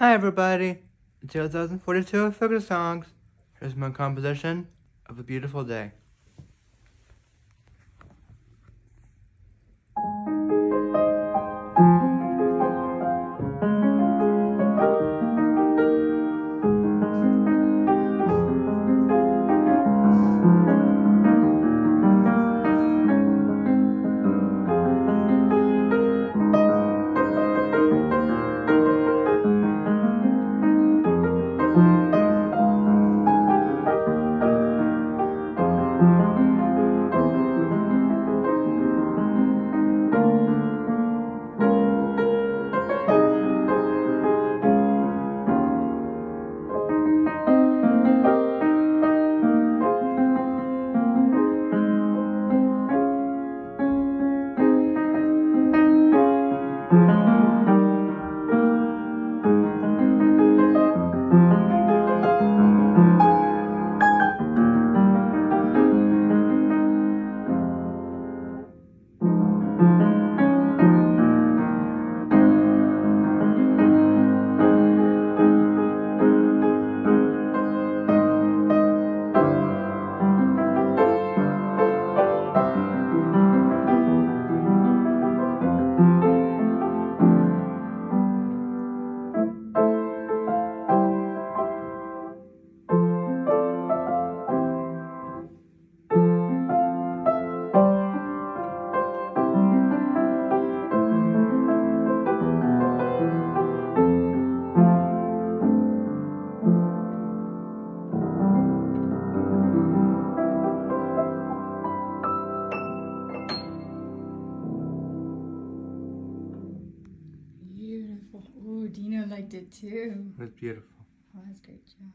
Hi everybody, it's 2042 Focus Songs. Here's my composition of a beautiful day. Dino liked it too. It was beautiful. Oh, that's great job.